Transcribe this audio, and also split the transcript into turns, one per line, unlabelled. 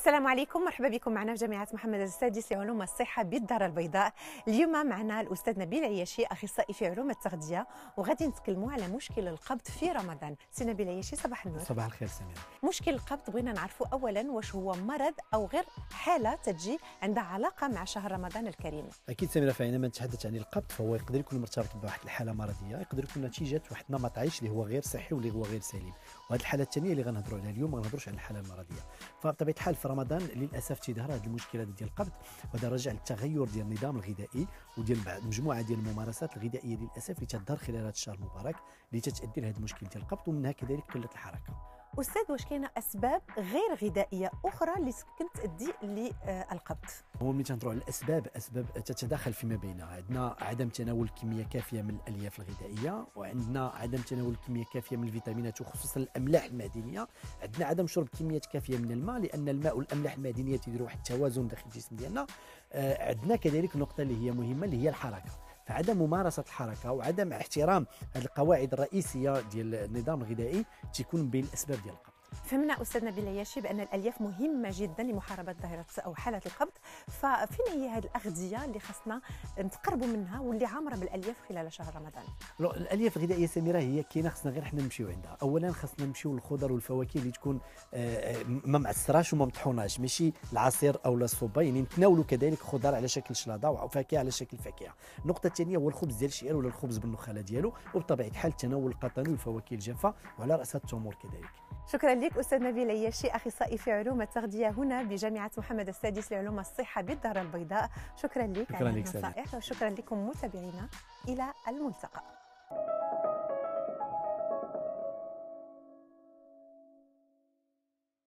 السلام عليكم مرحبا بكم معنا في جامعة محمد السادس لعلوم الصحة بالدار البيضاء. اليوم معنا الأستاذ نبيل عياشي أخصائي في علوم التغذية وغادي نتكلموا على مشكل القبض في رمضان. سي نبيل عياشي صباح النور.
صباح الخير سمير
مشكل القبض بغينا نعرفوا أولا واش هو مرض أو غير حالة تجي عندها علاقة مع شهر رمضان الكريم.
أكيد سميره فعندما نتحدث عن القبض فهو يقدر يكون مرتبط بواحد الحالة مرضية يقدر يكون نتيجة واحد نمط عيش اللي هو غير صحي واللي هو غير سليم. وهذه الحالة الثانية اللي غنهضروا عليها اليوم ما غنهضروش على الحالة المرضية. فبطبيعة الحال رمضان للأسف تيظهر هذه المشكلة ديال القبض وهذا راجع للتغير ديال النظام الغذائي وديال مجموعة ديال الممارسات الغذائية للأسف اللي تظهر خلال هذا الشهر المبارك اللي تتؤدي لهذا المشكل ديال القبض ومنها كذلك قلة الحركة.
أستاذ واش كاينة أسباب غير غذائية أخرى اللي ممكن تؤدي للقبض؟
هو ملي تنهضروا على الأسباب أسباب تتداخل فيما بينها عندنا عدم تناول كميه كافية من الألياف الغذائية وعندنا عدم تناول كميه كافية من الفيتامينات وخصوصا الأملاح المعدنية. عندنا عدم شرب كميات كافية من الماء لأن الماء والأملاح المعدنية تيديروا واحد التوازن داخل الجسم ديالنا. آه عندنا كذلك نقطة اللي هي مهمة اللي هي الحركة. فعدم ممارسة الحركة وعدم احترام القواعد الرئيسية ديال النظام الغذائي تيكون بين الاسباب ديال
فهمنا أستاذ نبيل بأن الألياف مهمة جدا لمحاربة ظاهرة أو حاله القبض. ففين هي هذه الأغذية اللي خاصنا نتقربوا منها واللي عامرة بالألياف خلال شهر رمضان.
الألياف الغذائيه سميرة هي كاينة خاصنا غير حنا نمشيو عندها. اولا خاصنا نمشيو للخضر والفواكه اللي تكون ما معصراش وما مطحوناش. ماشي العصير أو الصوبه يعني نتناولوا كذلك خضر على شكل شلاضه وفاكهه على شكل فاكهة. النقطة الثانية هو الخبز ديال الشعير ولا الخبز بالنخالة ديالو. وبطبيعة الحال تناول القطن والفواكه الجافة وعلى رأسها التمور كذلك.
شكرا لك أستاذ نبيل عياشي أخصائي في علوم التغذية هنا بجامعة محمد السادس لعلوم الصحة بالدار البيضاء. شكرا لك
شكرا لك
وشكرا لكم متابعينا إلى الملتقى.